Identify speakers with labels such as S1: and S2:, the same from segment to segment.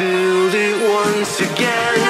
S1: build it once again.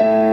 S2: You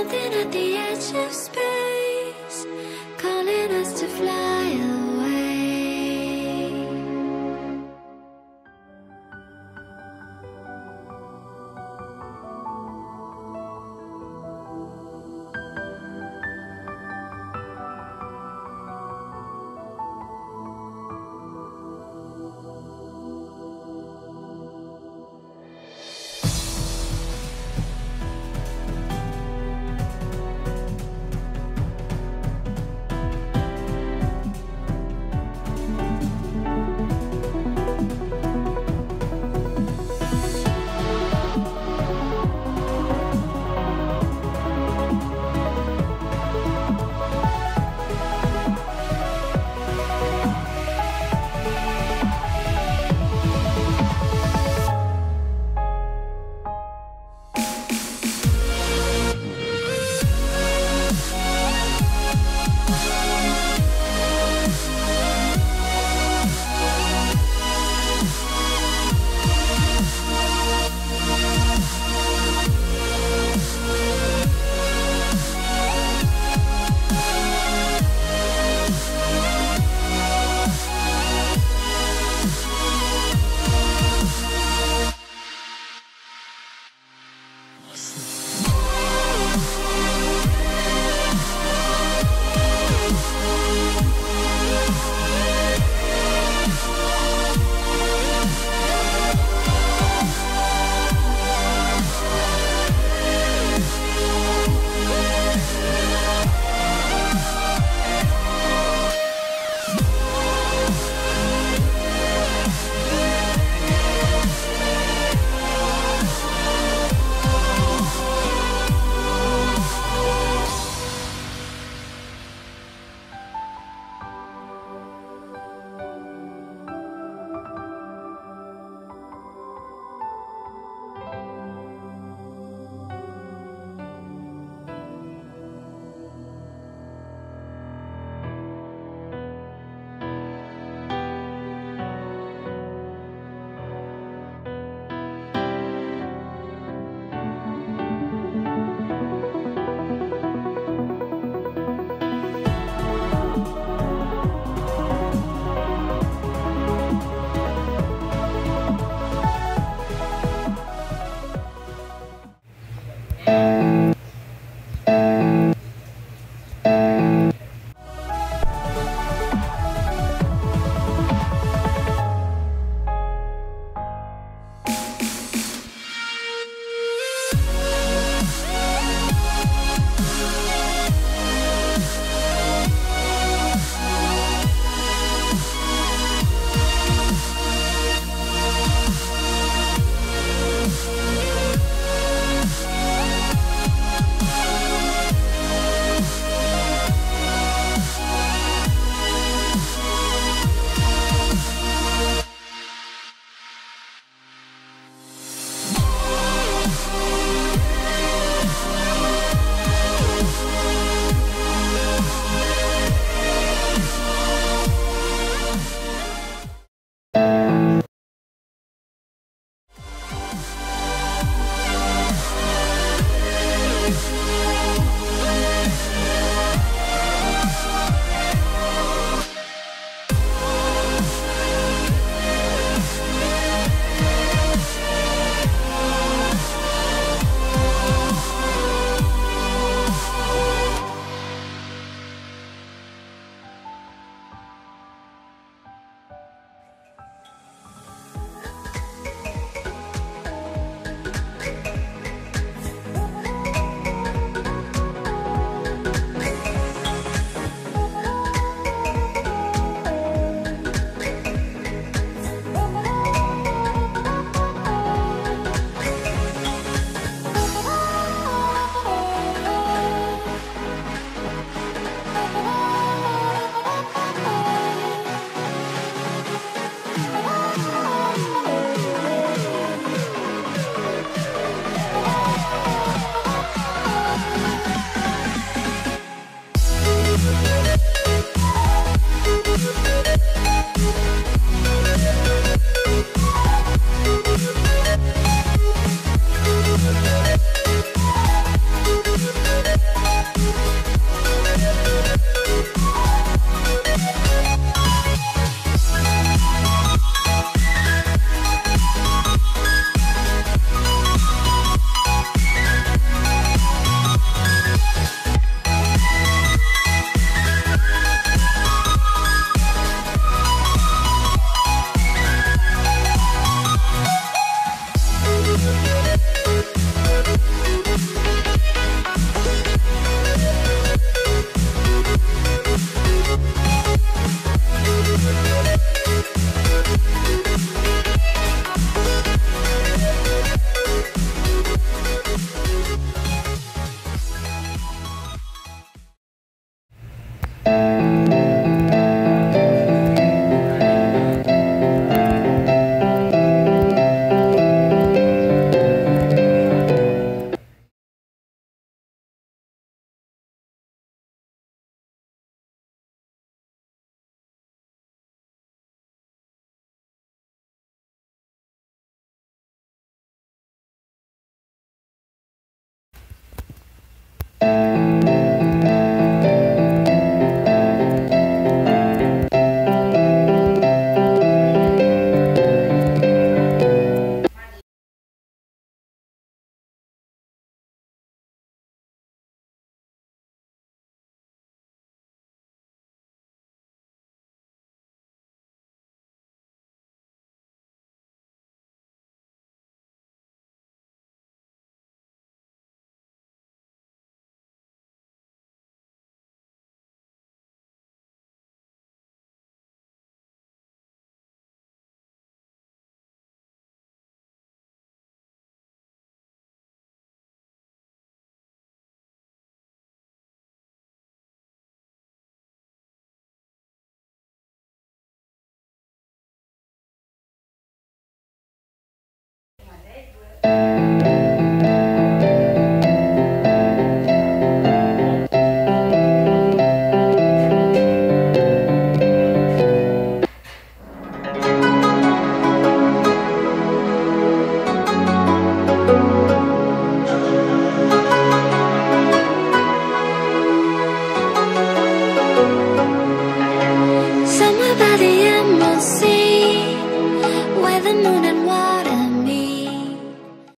S2: Something at the edge of space, Música